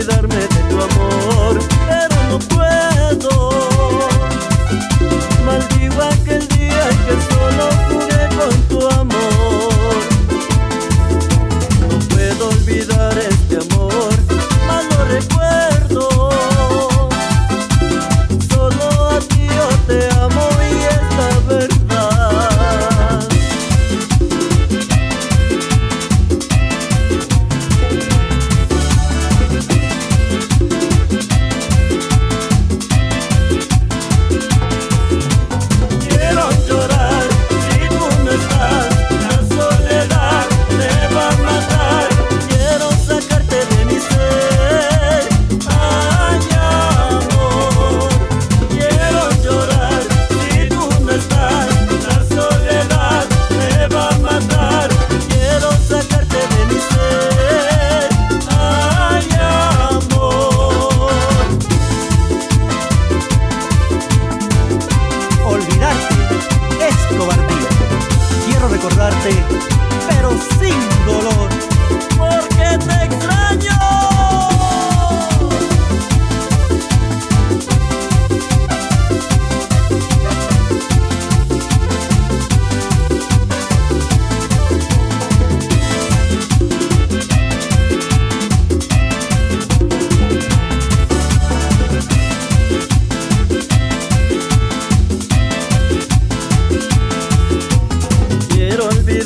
gider mi?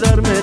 vermedi